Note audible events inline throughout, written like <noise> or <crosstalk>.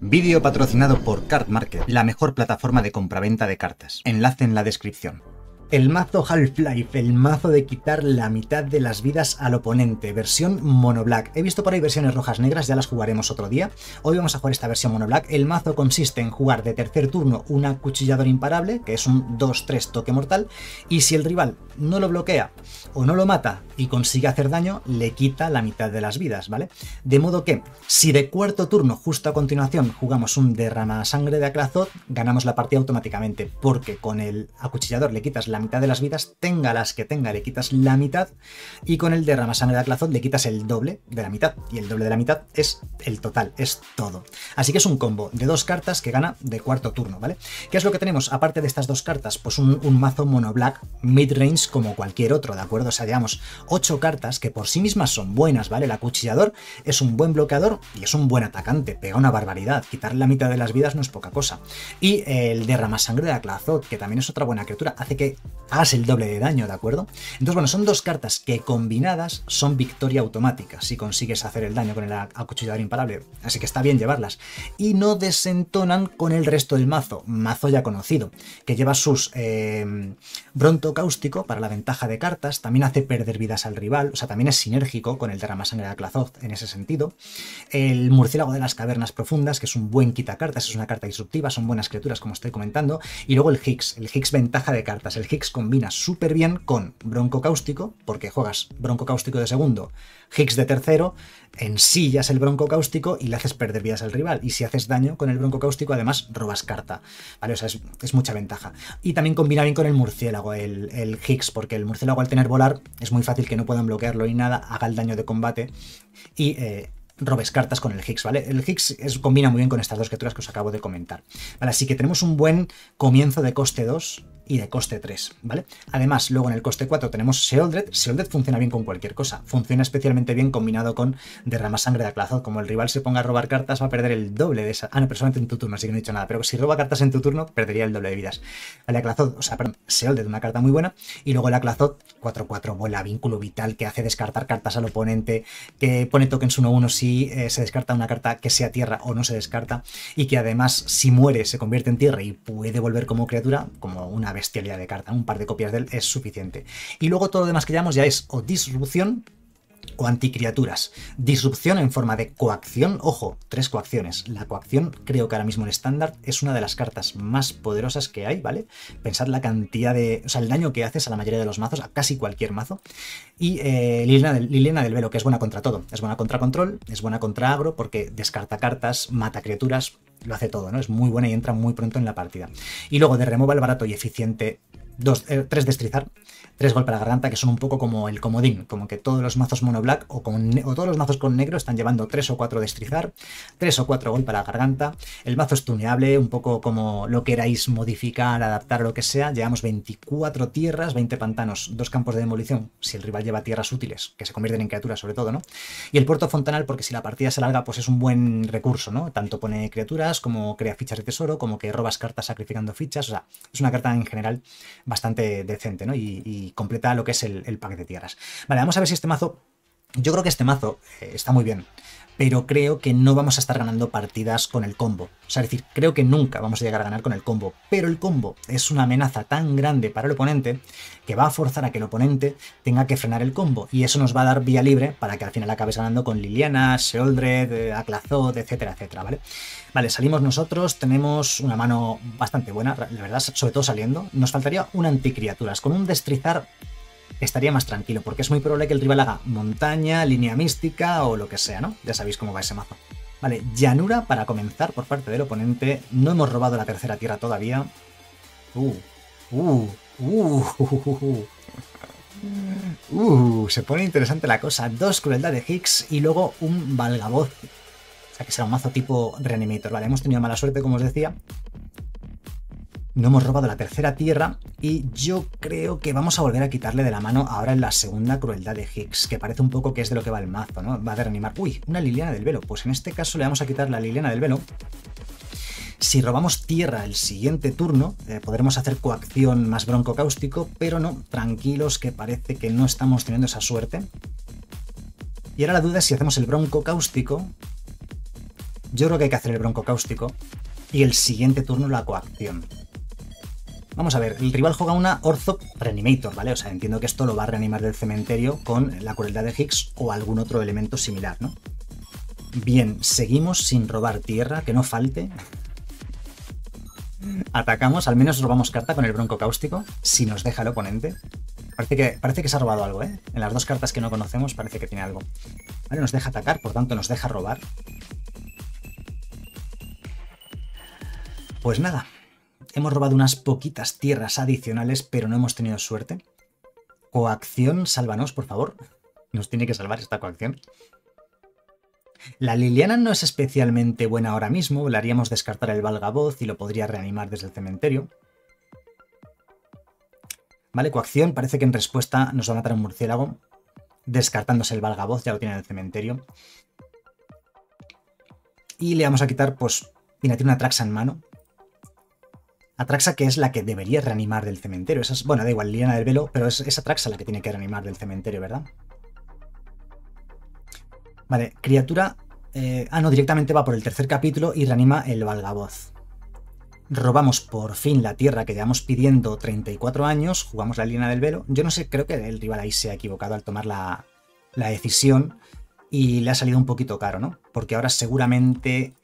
Vídeo patrocinado por Card Market, la mejor plataforma de compraventa de cartas. Enlace en la descripción. El mazo Half-Life, el mazo de quitar la mitad de las vidas al oponente, versión mono black. He visto por ahí versiones rojas negras, ya las jugaremos otro día. Hoy vamos a jugar esta versión mono black. El mazo consiste en jugar de tercer turno un acuchillador imparable, que es un 2-3 toque mortal, y si el rival no lo bloquea o no lo mata y consigue hacer daño, le quita la mitad de las vidas, ¿vale? De modo que, si de cuarto turno, justo a continuación, jugamos un derrama sangre de Aclazot, ganamos la partida automáticamente, porque con el acuchillador le quitas la mitad de las vidas, tenga las que tenga, le quitas la mitad, y con el derrama sangre de Aclazot le quitas el doble de la mitad, y el doble de la mitad es el total, es todo. Así que es un combo de dos cartas que gana de cuarto turno, ¿vale? ¿Qué es lo que tenemos aparte de estas dos cartas? Pues un, mazo mono black mid-range como cualquier otro, ¿de acuerdo? O sea, digamos, ocho cartas que por sí mismas son buenas, ¿vale? El acuchillador es un buen bloqueador y es un buen atacante, pega una barbaridad, quitarle la mitad de las vidas no es poca cosa. Y el derrama sangre de Aclazot, que también es otra buena criatura, hace que hagas el doble de daño, ¿de acuerdo? Entonces, bueno, son dos cartas que combinadas son victoria automática si consigues hacer el daño con el acuchillador imparable, así que está bien llevarlas. Y no desentonan con el resto del mazo, mazo ya conocido, que lleva sus eh, bronto cáustico para la ventaja de cartas, también hace perder vidas al rival, o sea, también es sinérgico con el derrama sangre de Aclazoth en ese sentido. El murciélago de las cavernas profundas, que es un buen quita cartas, es una carta disruptiva, son buenas criaturas como estoy comentando. Y luego el Higgs, el Higgs ventaja de cartas. El Higgs combina súper bien con bronco cáustico, porque juegas bronco cáustico de segundo, Higgs de tercero, en sí ya es el bronco cáustico y le haces perder vidas al rival. Y si haces daño con el bronco cáustico, además robas carta. ¿Vale? O sea, es, mucha ventaja. Y también combina bien con el murciélago, el, Higgs, porque el murciélago al tener volar es muy fácil que no puedan bloquearlo y nada, haga el daño de combate y eh, robes cartas con el Higgs, ¿vale? El Higgs es, combina muy bien con estas dos criaturas que os acabo de comentar. Así que tenemos un buen comienzo de coste 2 y de coste 3, ¿vale? Además, luego en el coste 4 tenemos Seoldred. Seoldred funciona bien con cualquier cosa. Funciona especialmente bien combinado con Derrama Sangre de Aclazot. Como el rival se ponga a robar cartas, va a perder el doble de esa... Ah, no, pero solamente en tu turno, así que no he dicho nada. Pero si roba cartas en tu turno, perdería el doble de vidas. Vale, Aclazot, o sea, perdón, Seoldred, una carta muy buena. Y luego el Aclazot, 4-4, vuela, vínculo vital, que hace descartar cartas al oponente, que pone tokens 1-1 si eh, se descarta una carta que sea tierra o no se descarta. Y que además, si muere, se convierte en tierra y puede volver como criatura, como una bestialidad de carta, un par de copias de él es suficiente. Y luego todo lo demás que llamamos ya es o disrupción o anticriaturas. Disrupción en forma de coacción, ojo, tres coacciones. La coacción creo que ahora mismo en estándar es una de las cartas más poderosas que hay, ¿vale? Pensad la cantidad de... o sea, el daño que haces a la mayoría de los mazos, a casi cualquier mazo. Y eh, Liliana, del, del Velo, que es buena contra todo. Es buena contra control, es buena contra agro, porque descarta cartas, mata criaturas, lo hace todo, ¿no? Es muy buena y entra muy pronto en la partida. Y luego de removal barato y eficiente dos, eh, tres destrizar, tres golpes a la garganta, que son un poco como el comodín, como que todos los mazos mono black o, con, todos los mazos con negro están llevando tres o cuatro destrizar, tres o cuatro golpes a la garganta. El mazo es tuneable, un poco como lo queráis modificar, adaptar, lo que sea. Llevamos 24 tierras, 20 pantanos, dos campos de demolición, si el rival lleva tierras útiles, que se convierten en criaturas sobre todo, ¿no? Y el puerto fontanal, porque si la partida se larga, pues es un buen recurso, ¿no? Tanto pone criaturas, como crea fichas de tesoro, como que robas cartas sacrificando fichas, o sea, es una carta en general bastante decente, ¿no? Y, completa lo que es el, pack de tierras. Vale, vamos a ver si este mazo... Yo creo que este mazo eh, está muy bien pero creo que no vamos a estar ganando partidas con el combo. O sea, es decir, creo que nunca vamos a llegar a ganar con el combo, pero el combo es una amenaza tan grande para el oponente que va a forzar a que el oponente tenga que frenar el combo, y eso nos va a dar vía libre para que al final acabes ganando con Liliana, Sheoldred, eh, Aclazot, etcétera, etcétera, ¿vale? Vale, salimos nosotros, tenemos una mano bastante buena, la verdad, sobre todo saliendo. Nos faltaría un anticriaturas, con un destrizar estaría más tranquilo, porque es muy probable que el rival haga montaña, línea mística o lo que sea, ¿no? Ya sabéis cómo va ese mazo. Vale, llanura para comenzar por parte del oponente. No hemos robado la tercera tierra todavía. Uh, uh, uh, uh, uh, se pone interesante la cosa. Dos crueldad de Higgs y luego un Valgavoz. O sea que será un mazo tipo Reanimator. Vale, hemos tenido mala suerte, como os decía no hemos robado la tercera tierra y yo creo que vamos a volver a quitarle de la mano ahora en la segunda crueldad de Higgs, que parece un poco que es de lo que va el mazo, ¿no? Va a reanimar. Uy, una Liliana del Velo. Pues en este caso le vamos a quitar la Liliana del Velo. Si robamos tierra el siguiente turno, eh, podremos hacer coacción más bronco cáustico, pero no, tranquilos que parece que no estamos teniendo esa suerte. Y ahora la duda es si hacemos el bronco cáustico. Yo creo que hay que hacer el bronco cáustico. Y el siguiente turno la coacción. Vamos a ver, el rival juega una Orthop Reanimator, ¿vale? O sea, entiendo que esto lo va a reanimar del cementerio con la crueldad de Higgs o algún otro elemento similar, ¿no? Bien, seguimos sin robar tierra, que no falte. Atacamos, al menos robamos carta con el bronco cáustico, si nos deja el oponente. Parece que, parece que se ha robado algo, ¿eh? En las dos cartas que no conocemos parece que tiene algo. Vale, nos deja atacar, por tanto nos deja robar. Pues nada, hemos robado unas poquitas tierras adicionales, pero no hemos tenido suerte. Coacción, sálvanos, por favor. Nos tiene que salvar esta coacción. La Liliana no es especialmente buena ahora mismo, le haríamos descartar el Valgavoz y lo podría reanimar desde el cementerio. Vale, coacción, parece que en respuesta nos va a matar un murciélago, descartándose el Valgavoz, ya lo tiene en el cementerio. Y le vamos a quitar, pues, mira, tiene una Traxa en mano. Atraxa que es la que debería reanimar del cementerio. Esa bueno, da igual, Liliana del Velo, pero es esa Atraxa la que tiene que reanimar del cementerio, ¿verdad? Vale, criatura... Eh, ah, no, directamente va por el tercer capítulo y reanima el Valgavoz. Robamos por fin la tierra que llevamos pidiendo 34 años, jugamos la línea del velo. Yo no sé, creo que el rival ahí se ha equivocado al tomar la, la decisión y le ha salido un poquito caro, ¿no? Porque ahora seguramente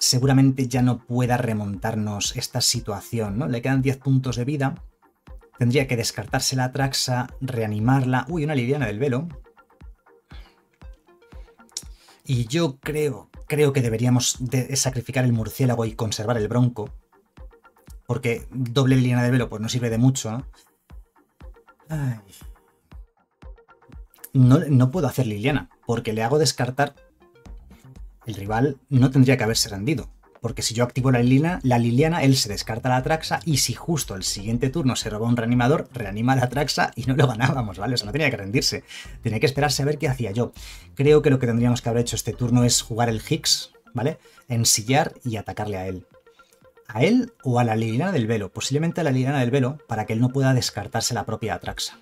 seguramente ya no pueda remontarnos esta situación, ¿no? Le quedan 10 puntos de vida. Tendría que descartarse la Traxa, reanimarla. Uy, una Liliana del Velo. Y yo creo, creo que deberíamos sacrificar el murciélago y conservar el bronco. Porque doble línea de velo pues no sirve de mucho, ¿no? No, no puedo hacer Liliana, porque le hago descartar... El rival no tendría que haberse rendido. Porque si yo activo la Liliana, la Liliana, él se descarta la Traxa y si justo el siguiente turno se roba un reanimador, reanima la Traxa y no lo ganábamos, ¿vale? O sea, no tenía que rendirse. Tenía que esperarse a ver qué hacía yo. Creo que lo que tendríamos que haber hecho este turno es jugar el Higgs, ¿vale? Ensillar y atacarle a él. A él o a la Liliana del Velo. Posiblemente a la Liliana del Velo para que él no pueda descartarse la propia Traxa.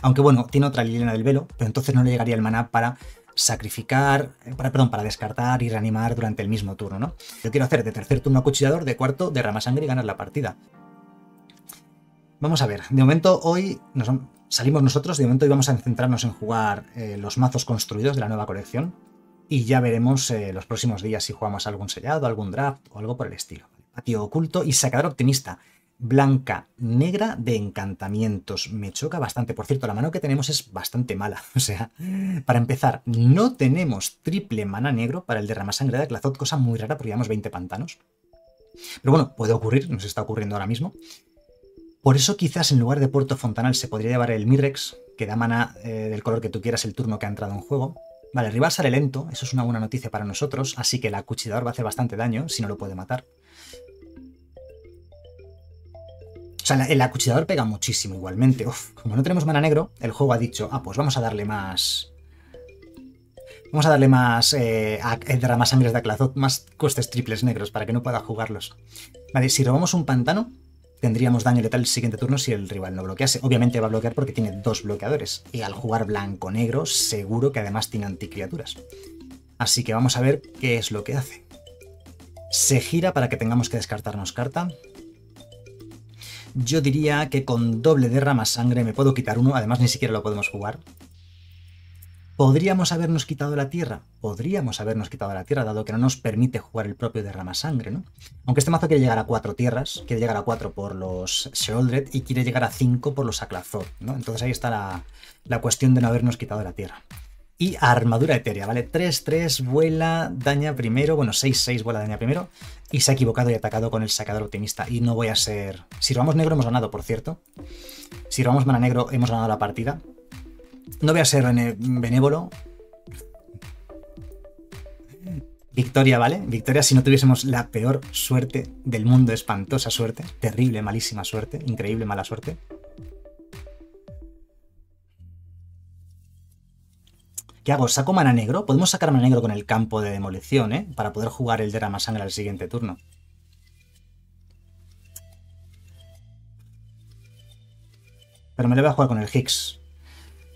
Aunque bueno, tiene otra Liliana del Velo, pero entonces no le llegaría el maná para sacrificar, para, perdón, para descartar y reanimar durante el mismo turno, ¿no? Yo quiero hacer de tercer turno acuchillador, de cuarto derrama sangre y ganar la partida. Vamos a ver, de momento hoy nos, salimos nosotros, de momento hoy vamos a centrarnos en jugar eh, los mazos construidos de la nueva colección y ya veremos eh, los próximos días si jugamos algún sellado, algún draft o algo por el estilo. Patio oculto y sacador optimista blanca negra de encantamientos. Me choca bastante. Por cierto, la mano que tenemos es bastante mala. <laughs> O sea, para empezar, no tenemos triple mana negro para el derramar sangre de Aclazot, cosa muy rara porque llevamos 20 pantanos. Pero bueno, puede ocurrir, nos está ocurriendo ahora mismo. Por eso quizás en lugar de Puerto Fontanal se podría llevar el Mirrex, que da mana eh, del color que tú quieras el turno que ha entrado en juego. Vale, el rival sale lento, eso es una buena noticia para nosotros, así que el acuchillador va a hacer bastante daño si no lo puede matar. O sea, el acuchillador pega muchísimo igualmente. como no tenemos mana negro, el juego ha dicho, ah, pues vamos a darle más... Vamos a darle más... Eh, a, más sangres de Aclazot, más costes triples negros para que no pueda jugarlos. Vale, si robamos un pantano, tendríamos daño letal el siguiente turno si el rival no bloquease. Obviamente va a bloquear porque tiene dos bloqueadores. Y al jugar blanco-negro, seguro que además tiene anticriaturas. Así que vamos a ver qué es lo que hace. Se gira para que tengamos que descartarnos carta. Yo diría que con doble derrama sangre me puedo quitar uno, además ni siquiera lo podemos jugar. ¿Podríamos habernos quitado la tierra? Podríamos habernos quitado la tierra, dado que no nos permite jugar el propio derrama sangre, ¿no? Aunque este mazo quiere llegar a cuatro tierras, quiere llegar a cuatro por los Sheoldred y quiere llegar a cinco por los Aklazor, ¿no? Entonces ahí está la, la cuestión de no habernos quitado la tierra y armadura etérea, ¿vale? 3-3, vuela, daña primero, bueno, 6-6, vuela, daña primero, y se ha equivocado y atacado con el sacador optimista, y no voy a ser... Si robamos negro hemos ganado, por cierto. Si robamos mana negro hemos ganado la partida. No voy a ser benévolo. Victoria, ¿vale? Victoria si no tuviésemos la peor suerte del mundo, espantosa suerte, terrible, malísima suerte, increíble, mala suerte. ¿Qué hago? ¿Saco mana negro? Podemos sacar mana negro con el campo de demolición, ¿eh? Para poder jugar el derrama sangre al siguiente turno. Pero me lo voy a jugar con el Higgs.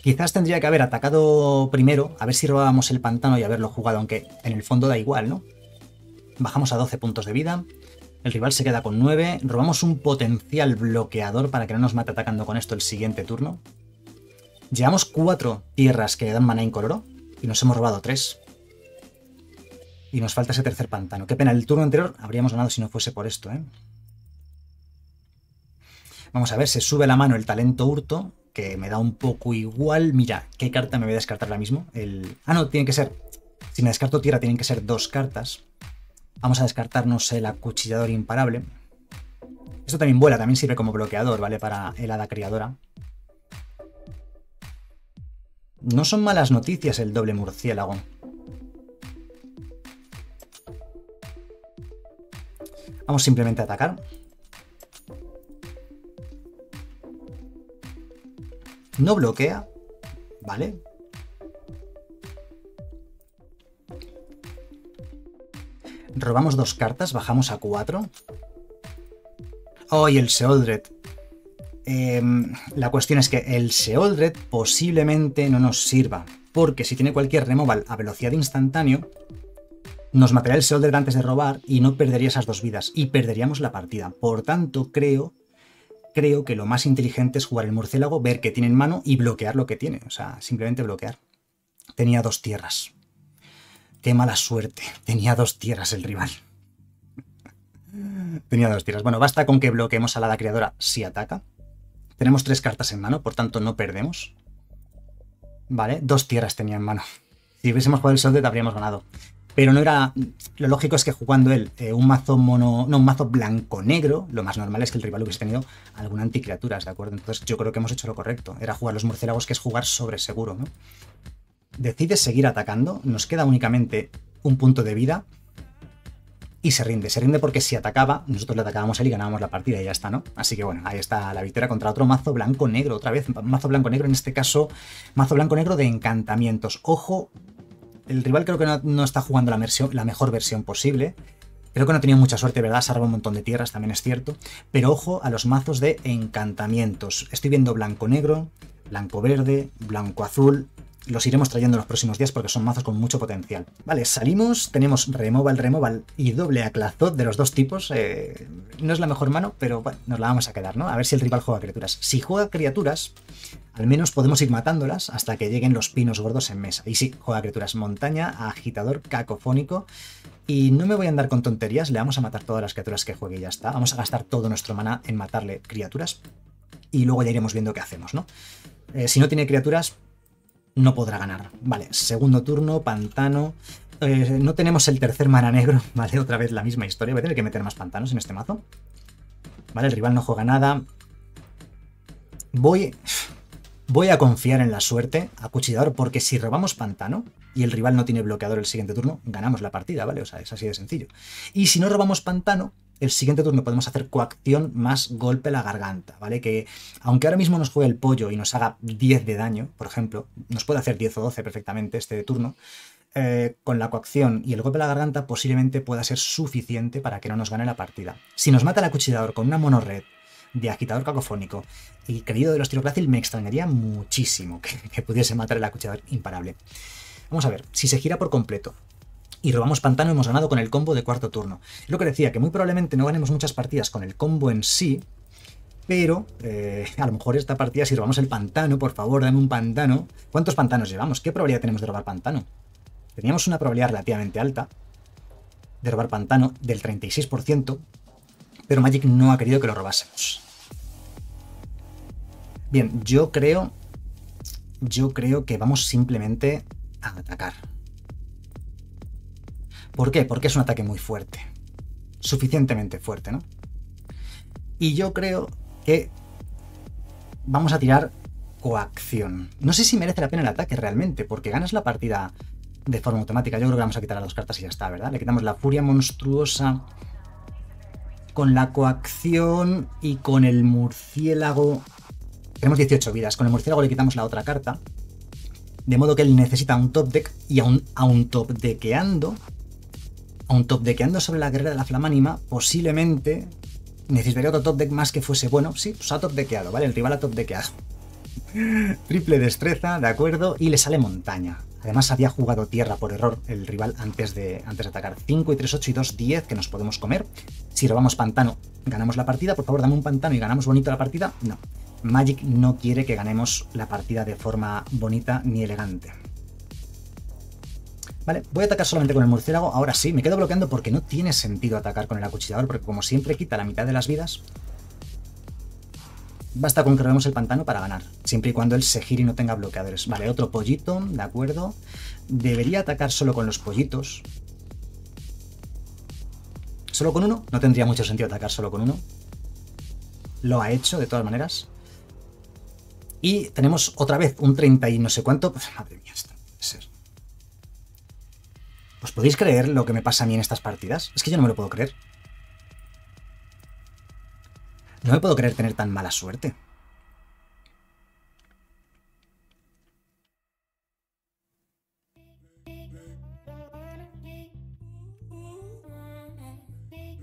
Quizás tendría que haber atacado primero, a ver si robábamos el pantano y haberlo jugado, aunque en el fondo da igual, ¿no? Bajamos a 12 puntos de vida, el rival se queda con 9, robamos un potencial bloqueador para que no nos mate atacando con esto el siguiente turno. Llevamos 4 tierras que dan mana incoloro y nos hemos robado 3. Y nos falta ese tercer pantano. Qué pena, el turno anterior habríamos ganado si no fuese por esto, ¿eh? Vamos a ver, se sube la mano el talento hurto, que me da un poco igual. Mira, ¿qué carta me voy a descartar ahora mismo? El... Ah, no, tiene que ser... Si me descarto tierra, tienen que ser dos cartas. Vamos a descartarnos el acuchillador imparable. Esto también vuela, también sirve como bloqueador, ¿vale? Para el hada criadora. No son malas noticias el doble murciélago. Vamos simplemente a atacar. No bloquea, ¿vale? Robamos dos cartas, bajamos a cuatro. Oh, el Seoldred. Em, la cuestión es que el Seoldred posiblemente no nos sirva, porque si tiene cualquier removal a velocidad instantáneo, nos mataría el Seoldred antes de robar y no perdería esas dos vidas, y perderíamos la partida. Por tanto, creo creo que lo más inteligente es jugar el murciélago, ver que tiene en mano y bloquear lo que tiene. O sea, simplemente bloquear. Tenía dos tierras. Qué mala suerte. Tenía dos tierras el rival. Tenía dos tierras. Bueno, basta con que bloqueemos a la hada creadora si ataca. Tenemos tres cartas en mano, por tanto no perdemos. Vale, dos tierras tenía en mano. Si hubiésemos jugado el Soldet habríamos ganado. Pero no era. Lo lógico es que jugando él eh, un mazo mono. No, un mazo blanco-negro, lo más normal es que el rival hubiese tenido alguna anticriaturas, ¿de acuerdo? Entonces yo creo que hemos hecho lo correcto. Era jugar los murciélagos, que es jugar sobre seguro, ¿no? Decide seguir atacando. Nos queda únicamente un punto de vida. Y se rinde. Se rinde porque si atacaba, nosotros le atacábamos a él y ganábamos la partida y ya está, ¿no? Así que bueno, ahí está la victoria contra otro mazo blanco-negro. Otra vez, mazo blanco-negro, en este caso, mazo blanco-negro de encantamientos. Ojo el rival creo que no, está jugando la, la, mejor versión posible. Creo que no tenido mucha suerte, ¿verdad? Salva un montón de tierras, también es cierto. Pero ojo a los mazos de encantamientos. Estoy viendo blanco-negro, blanco-verde, blanco-azul, los iremos trayendo en los próximos días porque son mazos con mucho potencial. Vale, salimos, tenemos removal, removal y doble aclazot de los dos tipos. Eh, no es la mejor mano, pero bueno, nos la vamos a quedar, ¿no? A ver si el rival juega criaturas. Si juega criaturas, al menos podemos ir matándolas hasta que lleguen los pinos gordos en mesa. Y sí, juega criaturas montaña, agitador, cacofónico. Y no me voy a andar con tonterías, le vamos a matar todas las criaturas que juegue y ya está. Vamos a gastar todo nuestro mana en matarle criaturas. Y luego ya iremos viendo qué hacemos, ¿no? Eh, si no tiene criaturas, no podrá ganar. Vale, segundo turno, pantano. Eh, no tenemos el tercer mana negro, <laughs> ¿vale? Otra vez la misma historia. Voy a tener que meter más pantanos en este mazo. Vale, el rival no juega nada. Voy... Voy a confiar en la suerte, acuchillador, porque si robamos pantano y el rival no tiene bloqueador el siguiente turno, ganamos la partida, ¿vale? O sea, es así de sencillo. Y si no robamos pantano, el siguiente turno podemos hacer coacción más golpe a la garganta, ¿vale? Que aunque ahora mismo nos juegue el pollo y nos haga 10 de daño, por ejemplo, nos puede hacer 10 o 12 perfectamente este turno, eh, con la coacción y el golpe a la garganta posiblemente pueda ser suficiente para que no nos gane la partida. Si nos mata el acuchillador con una mono red de agitador cacofónico y querido de los tiroclácil, me extrañaría muchísimo que, que pudiese matar el acuchillador imparable. Vamos a ver, si se gira por completo, y robamos pantano hemos ganado con el combo de cuarto turno. Lo que decía, que muy probablemente no ganemos muchas partidas con el combo en sí, pero eh, a lo mejor esta partida si robamos el pantano, por favor, dame un pantano. ¿Cuántos pantanos llevamos? ¿Qué probabilidad tenemos de robar pantano? Teníamos una probabilidad relativamente alta de robar pantano del 36%, pero Magic no ha querido que lo robásemos. Bien, yo creo... Yo creo que vamos simplemente a atacar. ¿Por qué? Porque es un ataque muy fuerte. Suficientemente fuerte, ¿no? Y yo creo que vamos a tirar coacción. No sé si merece la pena el ataque realmente, porque ganas la partida de forma automática. Yo creo que vamos a quitar las dos cartas y ya está, ¿verdad? Le quitamos la furia monstruosa con la coacción y con el murciélago. Tenemos 18 vidas. Con el murciélago le quitamos la otra carta. De modo que él necesita un top deck y aún, un top deckeando un top deckeando sobre la guerrera de la flamánima, posiblemente Necesitaría otro top deck más que fuese bueno. Sí, pues ha top deckeado, ¿vale? El rival ha top deckeado. <laughs> Triple destreza, de acuerdo, y le sale montaña. Además había jugado tierra por error el rival antes de, antes de atacar. 5 y 3, 8 y 2, 10 que nos podemos comer. Si robamos pantano, ganamos la partida. Por favor, dame un pantano y ganamos bonito la partida. No. Magic no quiere que ganemos la partida de forma bonita ni elegante. Vale, voy a atacar solamente con el murciélago. Ahora sí, me quedo bloqueando porque no tiene sentido atacar con el acuchillador, porque como siempre quita la mitad de las vidas, Basta con que robemos el pantano para ganar, siempre y cuando el Sehiri no tenga bloqueadores. Vale, otro pollito, de acuerdo. Debería atacar solo con los pollitos. ¿Solo con uno? No tendría mucho sentido atacar solo con uno. Lo ha hecho, de todas maneras. Y tenemos otra vez un 30 y no sé cuánto. Pues, madre mía, esto puede ser. ¿Os podéis creer lo que me pasa a mí en estas partidas? Es que yo no me lo puedo creer. No me puedo creer tener tan mala suerte.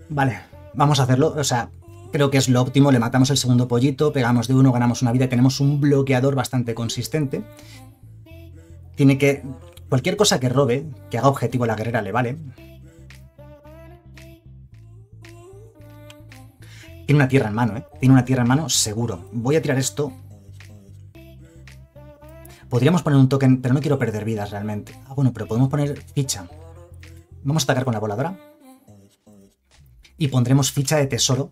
Vale, vamos a hacerlo. O sea, creo que es lo óptimo. Le matamos el segundo pollito, pegamos de uno, ganamos una vida tenemos un bloqueador bastante consistente. Tiene que... Cualquier cosa que robe, que haga objetivo a la guerrera, le vale. Tiene una tierra en mano, ¿eh? Tiene una tierra en mano, seguro. Voy a tirar esto. Podríamos poner un token, pero no quiero perder vidas realmente. Ah, bueno, pero podemos poner ficha. Vamos a atacar con la voladora. Y pondremos ficha de tesoro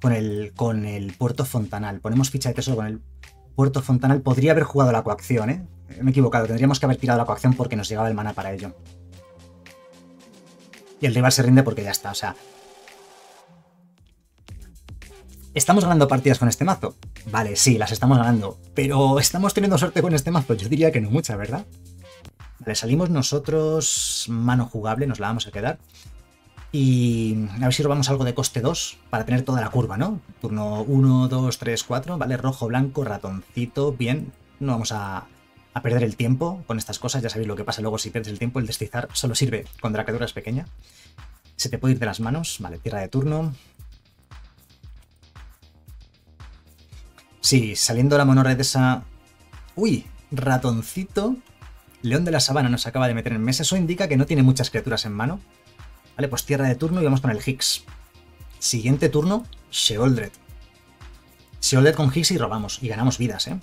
con el, con el puerto fontanal. Ponemos ficha de tesoro con el puerto fontanal. Podría haber jugado la coacción, ¿eh? Me he equivocado. Tendríamos que haber tirado la coacción porque nos llegaba el mana para ello. Y el rival se rinde porque ya está. O sea, ¿Estamos ganando partidas con este mazo? Vale, sí, las estamos ganando. Pero ¿estamos teniendo suerte con este mazo? Yo diría que no mucha, ¿verdad? Vale, salimos nosotros mano jugable, nos la vamos a quedar. Y a ver si robamos algo de coste 2 para tener toda la curva, ¿no? Turno 1, 2, 3, 4, ¿vale? Rojo, blanco, ratoncito, bien. No vamos a, a perder el tiempo con estas cosas, ya sabéis lo que pasa luego si pierdes el tiempo, el deslizar solo sirve cuando la criatura es pequeña. Se te puede ir de las manos, vale, tierra de turno, Sí, saliendo la monorred esa... Uy, ratoncito. León de la sabana nos acaba de meter en mesa. Eso indica que no tiene muchas criaturas en mano. Vale, pues tierra de turno y vamos con el Higgs. Siguiente turno, Sheoldred. Sheoldred con Higgs y robamos. Y ganamos vidas, ¿eh?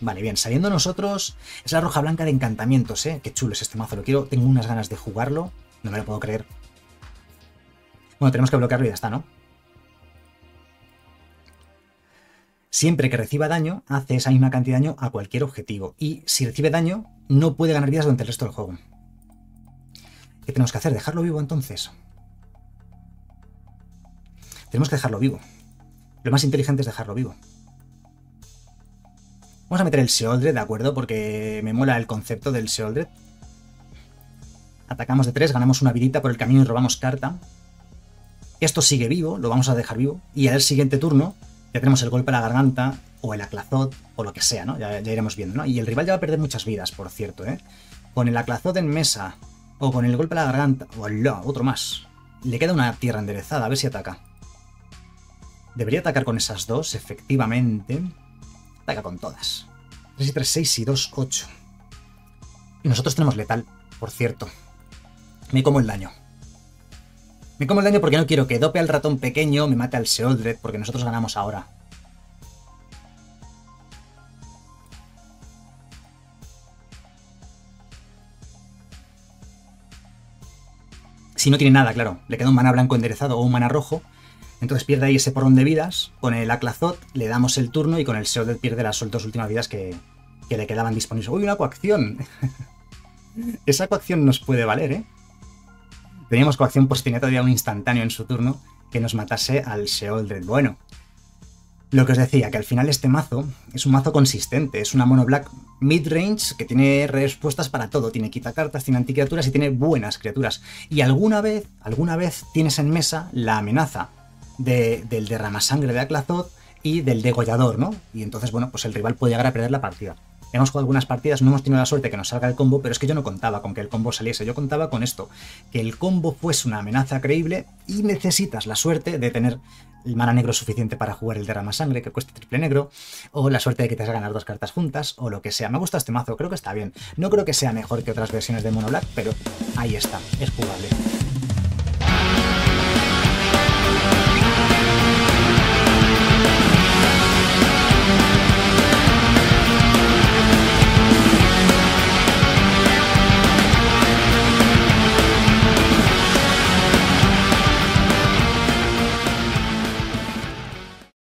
Vale, bien. Saliendo nosotros... Es la roja blanca de encantamientos, ¿eh? Qué chulo es este mazo. Lo quiero... Tengo unas ganas de jugarlo. No me lo puedo creer. Bueno, tenemos que bloquearlo y ya está, ¿no? Siempre que reciba daño, hace esa misma cantidad de daño a cualquier objetivo. Y si recibe daño, no puede ganar vidas durante el resto del juego. ¿Qué tenemos que hacer? ¿Dejarlo vivo entonces? Tenemos que dejarlo vivo. Lo más inteligente es dejarlo vivo. Vamos a meter el Seoldred, ¿de acuerdo? Porque me mola el concepto del Seoldred. Atacamos de 3, ganamos una vidita por el camino y robamos carta. Esto sigue vivo, lo vamos a dejar vivo. Y al siguiente turno ya tenemos el golpe a la garganta, o el aclazot, o lo que sea, ¿no? Ya, iremos viendo, ¿no? Y el rival ya va a perder muchas vidas, por cierto, ¿eh? Con el aclazot en mesa, o con el golpe a la garganta, o otro más. Le queda una tierra enderezada, a ver si ataca. Debería atacar con esas dos, efectivamente. Ataca con todas. 3 y 3, 6 y 2, 8. Y nosotros tenemos letal, por cierto. Me como el daño. Me como el daño porque no quiero que dope al ratón pequeño, me mate al Seoldred, porque nosotros ganamos ahora. Si no tiene nada, claro, le queda un mana blanco enderezado o un mana rojo, entonces pierde ahí ese porrón de vidas, con el Aclazot le damos el turno y con el Seoldred pierde las dos últimas vidas que, que le quedaban disponibles. ¡Uy, una coacción! <laughs> Esa coacción nos puede valer, ¿eh? Teníamos coacción pues tenía todavía un instantáneo en su turno que nos matase al Sheoldred. Bueno, lo que os decía, que al final este mazo es un mazo consistente, es una mono black mid-range que tiene respuestas para todo, tiene quita cartas, tiene anticriaturas y tiene buenas criaturas. Y alguna vez, alguna vez tienes en mesa la amenaza de, del derramasangre de Aclazot y del degollador, ¿no? Y entonces, bueno, pues el rival puede llegar a perder la partida. Hemos jugado algunas partidas, no hemos tenido la suerte que nos salga el combo, pero es que yo no contaba con que el combo saliese, yo contaba con esto, que el combo fuese una amenaza creíble y necesitas la suerte de tener el mana negro suficiente para jugar el derrama sangre que cueste triple negro, o la suerte de que te las dos cartas juntas, o lo que sea. Me gusta este mazo, creo que está bien. No creo que sea mejor que otras versiones de Mono Black, pero ahí está, es jugable.